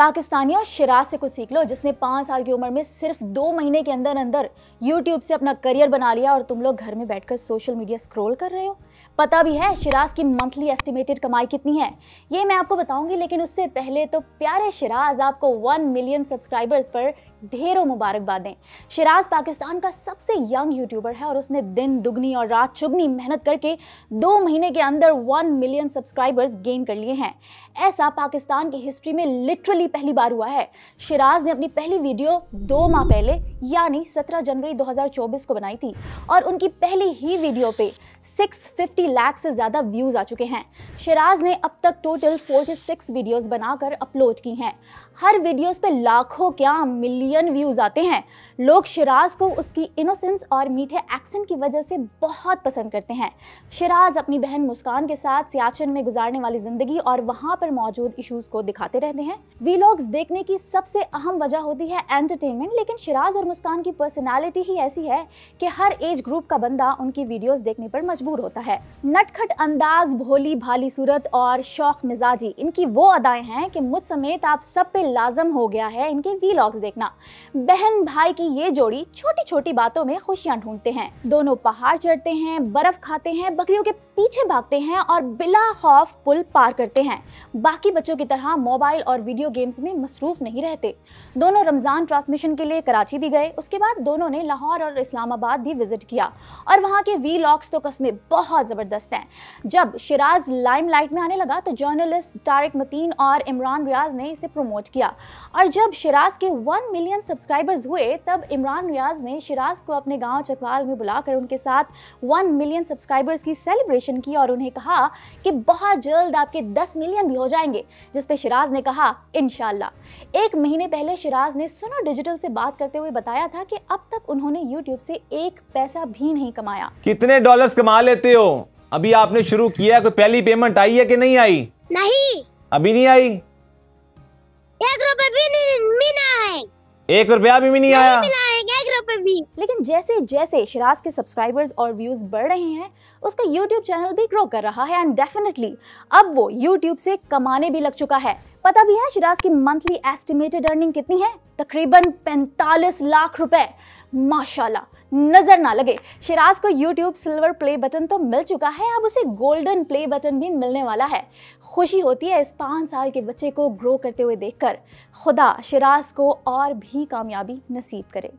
पाकिस्तानियों शिराज से कुछ सीख लो, जिसने पाँच साल की उम्र में सिर्फ़ दो महीने के अंदर अंदर यूट्यूब से अपना करियर बना लिया और तुम लोग घर में बैठकर सोशल मीडिया स्क्रॉल कर रहे हो। पता भी है शिराज की मंथली एस्टिमेटेड कमाई कितनी है? ये मैं आपको बताऊँगी, लेकिन उससे पहले तो प्यारे शिराज, आपको वन मिलियन सब्सक्राइबर्स पर ढेरों मुबारकबाद दें। शिराज पाकिस्तान का सबसे यंग यूट्यूबर है और उसने दिन, दुगनी और रात चुगनी मेहनत करके दो महीने के अंदर वन मिलियन सब्सक्राइबर्स गेन कर लिए हैं। ऐसा पाकिस्तान की हिस्ट्री में लिटरली पहली बार हुआ है। शिराज ने अपनी पहली वीडियो दो माह पहले, यानी 17 जनवरी 2024 को बनाई थी और उनकी पहली ही वीडियो पे 650 लाख से ज़्यादा व्यूज़ आ चुके हैं। शिराज ने अब तक टोटल 46 वीडियोस बनाकर अपलोड की हैं। हर वीडियोस पे लाखों क्या मिलियन व्यूज़ आते हैं। लोग शिराज को उसकी इनोसेंस और मीठे एक्सेंट की वजह से बहुत पसंद करते हैं। शिराज अपनी बहन मुस्कान के साथ सियाचिन में गुजारने वाली ज़िंदगी और वहाँ पर मौजूद इशूज़ को दिखाते रहते हैं। वीलॉग्स देखने की सबसे अहम वजह होती है एंटरटेनमेंट लेकिन शिराज और मुस्कान की पर्सनैलिटी ही ऐसी है कि हर एज ग्रुप का बंदा उनकी वीडियोज़ देखने पर मजबूर मशहूर होता है। नटखट अंदाज, भोली भाली सूरत और शौक मिजाजी, इनकी वो अदाएँ हैं कि मुझ समेत आप सब पे लाजम हो गया है इनके वीलॉग्स देखना। बहन भाई की ये जोड़ी छोटी छोटी बातों में खुशियाँ ढूंढते हैं। दोनों पहाड़ चढ़ते हैं, बर्फ़ खाते हैं, बकरियों के पीछे भागते हैं और बिला खौफ पुल पार करते हैं। बाकी बच्चों की तरह मोबाइल और वीडियो गेम्स में मसरूफ नहीं रहते। दोनों रमज़ान ट्रांसमिशन के लिए कराची भी गए, उसके बाद दोनों ने लाहौर और इस्लामाबाद भी विज़िट किया। और वहाँ के वी लॉक्स तो कस्में बहुत ज़बरदस्त हैं। जब शिराज लाइमलाइट में आने लगा तो जर्नलिस्ट तारिक मतीन और इमरान रियाज ने इसे प्रमोट किया। और जब शिराज के वन मिलियन सब्सक्राइबर्स हुए, तब इमरान रियाज ने शिराज को अपने गाँव चकवाल में बुलाकर उनके साथ वन मिलियन सब्सक्राइबर्स की सेलिब्रेशन की और उन्हें कहा कि बहुत जल्द आपके दस मिलियन भी हो जाएँगे जिस पे शिराज ने कहा इनशाला एक महीने पहले शिराज ने सुनो डिजिटल से बात करते हुए बताया था कि अब तक उन्होंने यूट्यूब से एक पैसा भी नहीं कमाया। कितने डॉलर्स कमा लेते हो? अभी आपने शुरू किया कोई पहली पेमेंट आई है कि नहीं आई? नहीं। अभी नहीं आई? एक रुपए भी नहीं मिला है। एक रुपया भी नहीं नहीं आया? मिला है एक रुपए भी। लेकिन जैसे जैसे शिराज के सब्सक्राइबर्स और व्यूज़ बढ़ रहे हैं उसका यूट्यूब चैनल भी ग्रो कर रहा है एंड डेफिनेटली अब वो यूट्यूब से कमाने भी लग चुका है। पता भी है शिराज की मंथली एस्टिमेटेड अर्निंग कितनी है? तकरीबन 45 लाख रुपए। माशाल्लाह नज़र ना लगे। शिराज को यूट्यूब सिल्वर प्ले बटन तो मिल चुका है, अब उसे गोल्डन प्ले बटन भी मिलने वाला है। खुशी होती है इस पाँच साल के बच्चे को ग्रो करते हुए देखकर। खुदा शिराज को और भी कामयाबी नसीब करे।